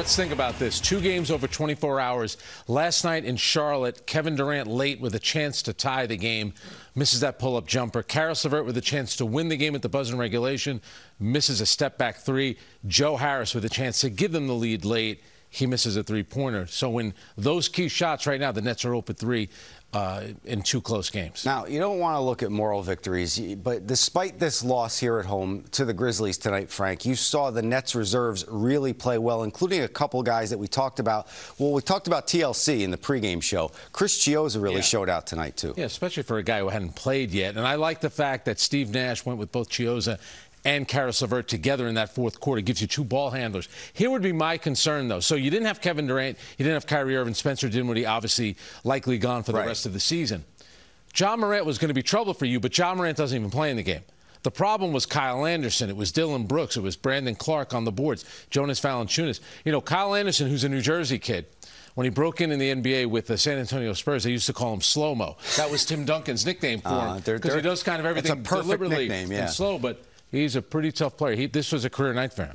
Let's think about this. Two games over 24 hours. Last night in Charlotte, Kevin Durant late with a chance to tie the game, misses that pull up jumper. Caris LeVert with a chance to win the game at the buzzer in regulation, misses a step back three. Joe Harris with a chance to give them the lead late he misses a three pointer. So in those key shots right now, the Nets are open three uh, in two close games. Now, you don't want to look at moral victories, but despite this loss here at home to the Grizzlies tonight, Frank, you saw the Nets reserves really play well, including a couple guys that we talked about. Well, we talked about TLC in the pregame show. Chris Chiozza really yeah. showed out tonight, too. Yeah, especially for a guy who hadn't played yet. And I like the fact that Steve Nash went with both Chiozza and Caris LeVert together in that fourth quarter. gives you two ball handlers. Here would be my concern, though. So you didn't have Kevin Durant, you didn't have Kyrie Irving, Spencer Dinwiddie, obviously likely gone for the right. rest of the season. Ja Morant was going to be trouble for you, but Ja Morant doesn't even play in the game. The problem was Kyle Anderson. It was Dillon Brooks. It was Brandon Clarke on the boards. Jonas Valanciunas. You know, Kyle Anderson, who's a New Jersey kid, when he broke in in the NBA with the San Antonio Spurs, they used to call him Slow Mo. That was Tim Duncan's nickname for uh, him because he does kind of everything deliberately nickname, yeah. and slow. But He's a pretty tough player. He, this was a career night for him.